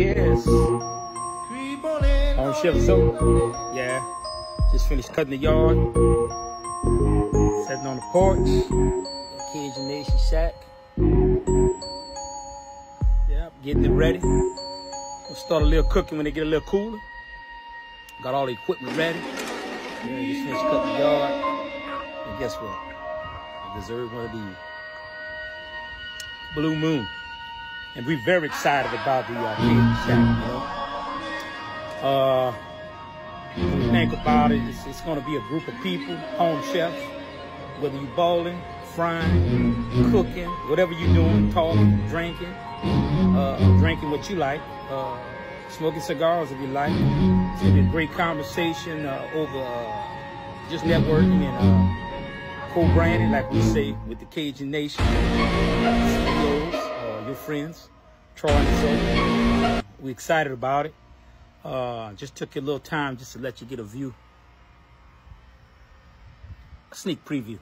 Yes. Oh, Home chef Zo. Yeah. Just finished cutting the yard. Sitting on the porch. Kids Cajun Nation shack. Yep, getting it ready. We'll start a little cooking when they get a little cooler. Got all the equipment ready. Yeah, just finished cutting the yard. And guess what? I deserve one of these. Blue Moon. And we're very excited about the uh, Cajun shack, you. Uh, you think about it, it's, it's going to be a group of people, home chefs, whether you're bowling, frying, cooking, whatever you're doing, talking, drinking, uh, drinking what you like, uh, smoking cigars if you like. It's going to be a great conversation uh, over uh, just networking and uh, co-branding, like we say, with the Cajun Nation, uh, your friends, Troy and Zo. We're excited about it. Uh, just took a little time just to let you get a view, a sneak preview